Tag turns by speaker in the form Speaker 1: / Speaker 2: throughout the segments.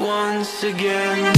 Speaker 1: once again.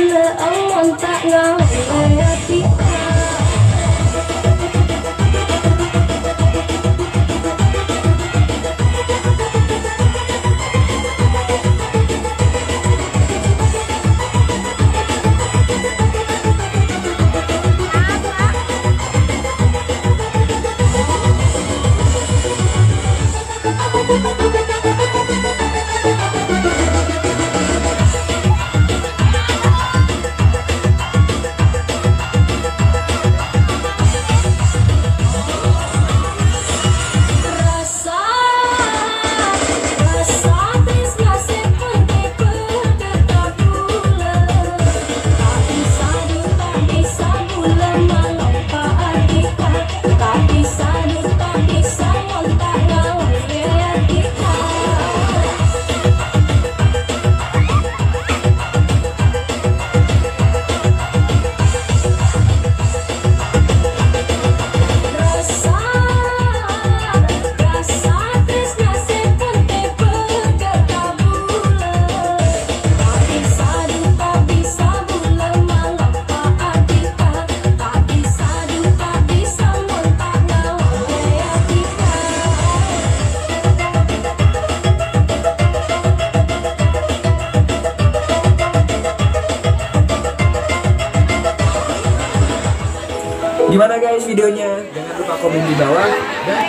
Speaker 2: lỡ ông mòn tạ ngao
Speaker 3: gimana guys videonya? Jangan lupa komen di bawah. dan